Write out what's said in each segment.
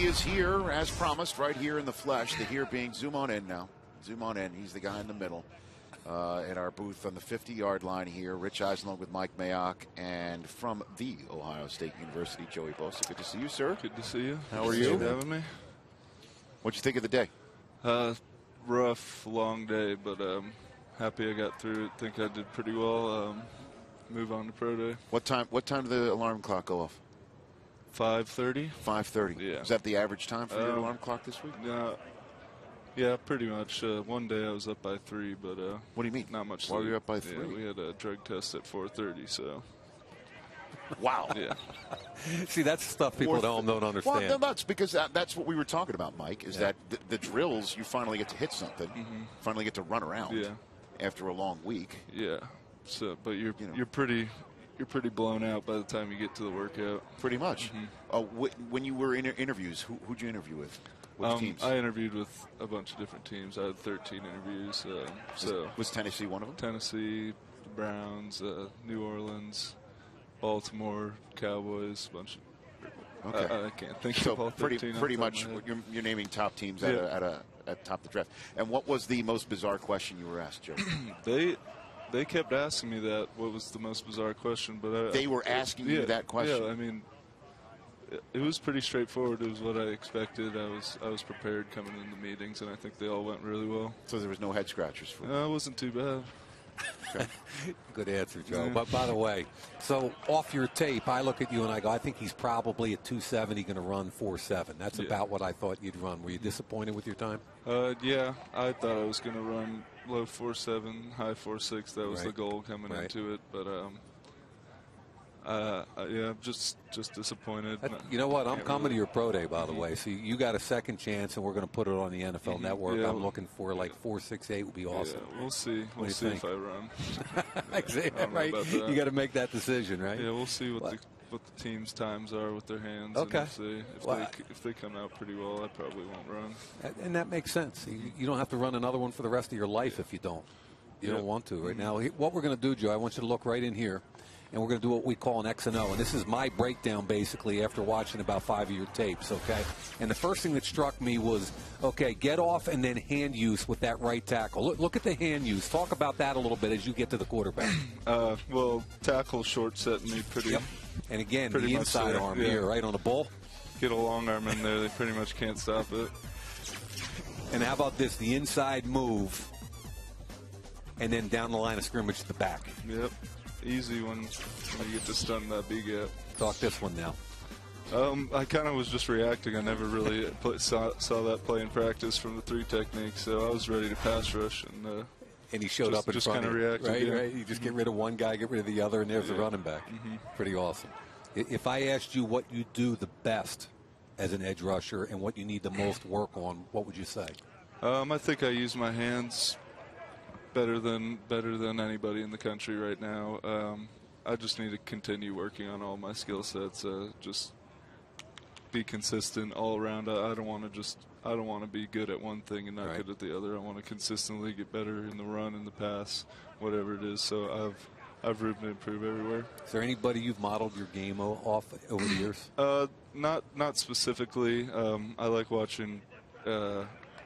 He is here, as promised, right here in the flesh. The here being zoom on in now. Zoom on in. He's the guy in the middle. Uh, at our booth on the 50 yard line here. Rich Eisen with Mike Mayock and from the Ohio State University, Joey Bosa. Good to see you, sir. Good to see you. How are you? having me. What'd you think of the day? Uh, rough, long day, but um, happy I got through it. Think I did pretty well. Um, move on to pro day. What time? What time did the alarm clock go off? 5:30. 5:30. Yeah. Is that the average time for your Um, alarm clock this week? Yeah. Yeah, pretty much. Uh, one day I was up by three, but uh, What do you mean? not much. Why were you up by Yeah, three? we had a drug test at 4:30, so Wow. yeah. See, that's stuff people at home don't understand. Well, no, that's because that, that's what we were talking about, Mike. Is that the, the drills you finally get to hit something, finally get to run around Mm-hmm. Yeah. after a long week. Yeah. So, but you're You know. you're pretty you're pretty blown out by the time you get to the workout. Pretty much. Mm-hmm. Uh, wh- when you were in interviews, who, who'd you interview with? Um, teams? I interviewed with a bunch of different teams. I had 13 interviews. Um, so was Tennessee one of them? Tennessee, the Browns, uh, New Orleans, Baltimore, Cowboys, a bunch of. Okay. I, I can't think So of all 13 pretty pretty much of my head. you're, you're naming top teams at, Yeah. a, at a at top of the draft. And what was the most bizarre question you were asked, Joe? They they kept asking me that. What was the most bizarre question? But I, They were asking you yeah, that question? Yeah, I mean, it, it was pretty straightforward. It was what I expected. I was I was prepared coming into the meetings, and I think they all went really well. so there was no head scratchers for you. Uh, it wasn't too bad. Good answer, Joe. Yeah. But by the way, so off your tape, I look at you and I go, I think he's probably at 270 going to run 4.7. That's Yeah. about what I thought you'd run. Were you disappointed with your time? Uh, yeah, I thought I was going to run low four seven, high four six. That was Right. the goal coming Right. into it. But um, uh, uh, yeah, I'm just just disappointed. That- you know what? I'm coming really- to your pro day, by the way. So you got a second chance, and we're going to put it on the NFL Mhm. Network. Yeah. I'm looking for like 4.68 would be awesome. Yeah, we'll see. do We'll see think? if I run. Exactly, I right? You got to make that decision, right? Yeah, we'll see what What? the what the team's times are with their hands. Okay. And if they if, Well, they if they come out pretty well, I probably won't run. And- that makes sense. You, you don't have to run another one for the rest of your life if you don't. You Yeah. don't want to right mm-hmm. now. What we're going to do, Joe, I want you to look right in here, and we're going to do what we call an X and O. And this is my breakdown, basically, after watching about five of your tapes. Okay. And the first thing that struck me was, okay, get off and then hand use with that right tackle. Look, look at the hand use. Talk about that a little bit as you get to the quarterback. Uh, well, tackle short set me pretty. yep. And again, Pretty the inside there, arm yeah. here, right on the bull. Get a long arm in there, they pretty much can't stop it. And how about this? The inside move, and then down the line of scrimmage to the back. Yep, easy when when you get to stun that B gap. Talk this one now. Um, I kind of was just reacting. I never really play, saw, saw that play in practice from the three technique, so I was ready to pass rush. And uh, And he showed Just- up in just front of reacted, right? yeah. Right. You just get rid of one guy, get rid of the other, and there's the running back. Mhm. Pretty awesome. If I asked you what you do the best as an edge rusher and what you need the most work on, what would you say? um, I think I use my hands better than better than anybody in the country right now. Um, I just need to continue working on all my skill sets. Uh, just be consistent all around. I, I don't want to just I don't want to be good at one thing and not Right. good at the other. I want to consistently get better in the run, in the pass, whatever it is. So I've I've room to improve everywhere. Is there anybody you've modeled your game off over the years? Uh, not not specifically. Um, I like watching uh,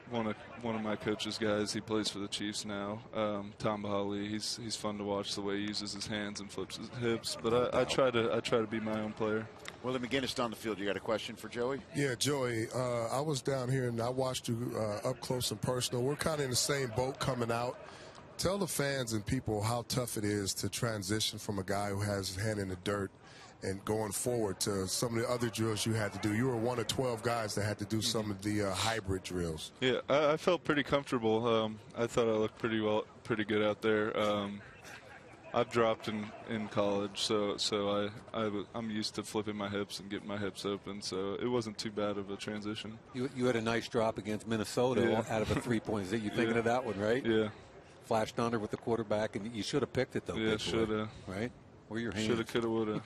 one of one of my coach's guys. He plays for the Chiefs now. Um, Tamba Hali. He's he's fun to watch the way he uses his hands and flips his hips. But I, I try to I try to be my own player. Willie McGinest down the field. You got a question for Joey? Yeah, Joey, uh, I was down here and I watched you uh, up close and personal. We're kind of in the same boat coming out. Tell the fans and people how tough it is to transition from a guy who has his hand in the dirt and going forward to some of the other drills you had to do. You were one of 12 guys that had to do some of the uh, hybrid drills. Yeah, I, I felt pretty comfortable. Um, I thought I looked pretty well, pretty good out there. Um, I've dropped in, in college, so so I, I w- I'm used to flipping my hips and getting my hips open. So it wasn't too bad of a transition. You, you had a nice drop against Minnesota Yeah. out of a three point. You thinking Yeah. of that one, right? Yeah, Flashed under with the quarterback, and you should have picked it though. Yeah, shoulda. Right? Where your hands? shoulda, coulda, woulda.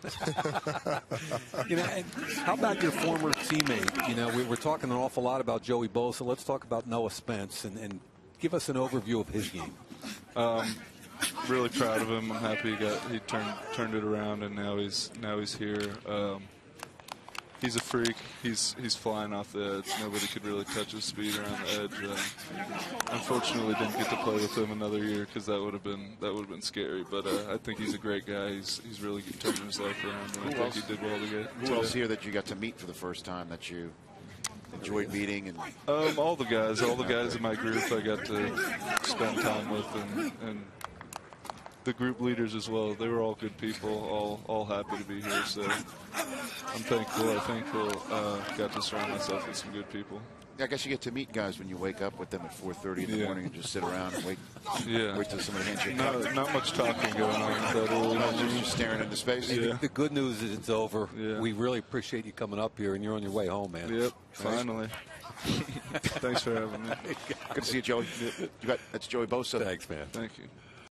You know, and how about your former teammate? You know, we were talking an awful lot about Joey Bosa. Let's talk about Noah Spence and, and give us an overview of his game. Um, really proud of him. I'm happy he got he turned turned it around, and now he's now he's here. Um, he's a freak. He's he's flying off the edge. Nobody could really touch his speed around the edge. Uh, unfortunately, didn't get to play with him another year because that would have been that would have been scary. But uh, I think he's a great guy. He's he's really turning his life around. And I think else? he did well to get. Who else here that you got to meet for the first time that you enjoyed meeting? And Um, all the guys, all the guys in my group, I got to spend time with, and, and the group leaders as well. They were all good people, all all happy to be here. So I'm thankful. I'm thankful uh, got to surround myself with some good people. Yeah, I guess you get to meet guys when you wake up with them at 4:30 in the Yeah. morning and just sit around and wait, Yeah, wait till somebody hands you a not, cup. not much talking going on that early. in the Just staring into space. Hey, the- The good news is it's over. Yeah. We really appreciate you coming up here, and you're on your way home, man. Yep, finally. Thanks for having me. Good to see you, Joey. You got that's Joey Bosa. Thanks, man. Thank you.